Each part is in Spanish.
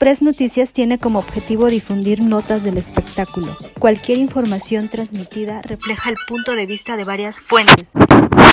Express Noticias tiene como objetivo difundir notas del espectáculo. Cualquier información transmitida refleja el punto de vista de varias fuentes,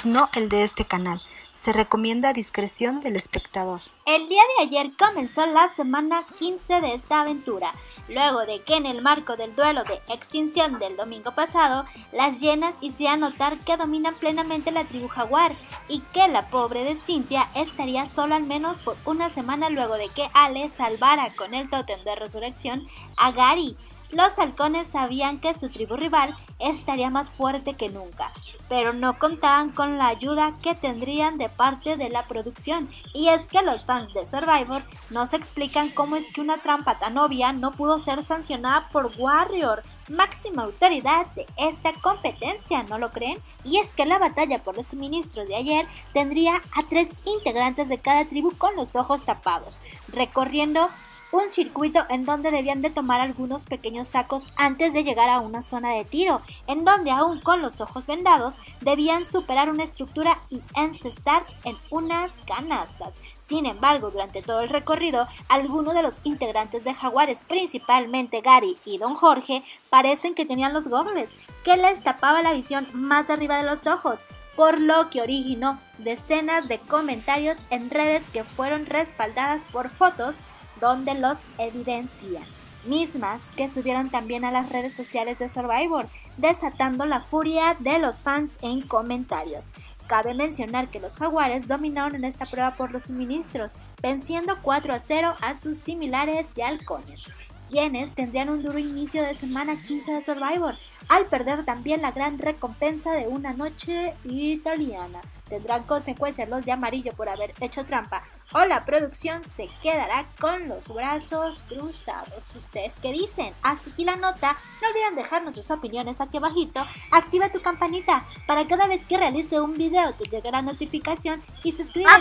no el de este canal. Se recomienda discreción del espectador. El día de ayer comenzó la semana 15 de esta aventura, luego de que en el marco del duelo de extinción del domingo pasado, las llenas hicieran notar que dominan plenamente la tribu jaguar y que la pobre de Cintia estaría sola al menos por una semana luego de que Ale salvara con el tótem de resurrección a Gary, los halcones sabían que su tribu rival estaría más fuerte que nunca, pero no contaban con la ayuda que tendrían de parte de la producción. Y es que los fans de Survivor no se explican cómo es que una trampa tan obvia no pudo ser sancionada por Warrior, máxima autoridad de esta competencia, ¿no lo creen? Y es que la batalla por los suministros de ayer tendría a tres integrantes de cada tribu con los ojos tapados, recorriendo un circuito en donde debían de tomar algunos pequeños sacos antes de llegar a una zona de tiro, en donde aún con los ojos vendados debían superar una estructura y encestar en unas canastas. Sin embargo, durante todo el recorrido, algunos de los integrantes de Jaguares, principalmente Gary y Don Jorge, parecen que tenían los gobles, que les tapaba la visión más arriba de los ojos, por lo que originó decenas de comentarios en redes que fueron respaldadas por fotos donde los evidencian, mismas que subieron también a las redes sociales de Survivor, desatando la furia de los fans en comentarios. Cabe mencionar que los jaguares dominaron en esta prueba por los suministros, venciendo 4 a 0 a sus similares de halcones, quienes tendrían un duro inicio de semana 15 de Survivor, al perder también la gran recompensa de una noche italiana. Tendrán consecuencias los de amarillo por haber hecho trampa o la producción se quedará con los brazos cruzados. ¿Ustedes qué dicen? Hasta aquí la nota. No olviden dejarnos sus opiniones aquí abajito. Activa tu campanita para cada vez que realice un video te llegará notificación y suscríbete.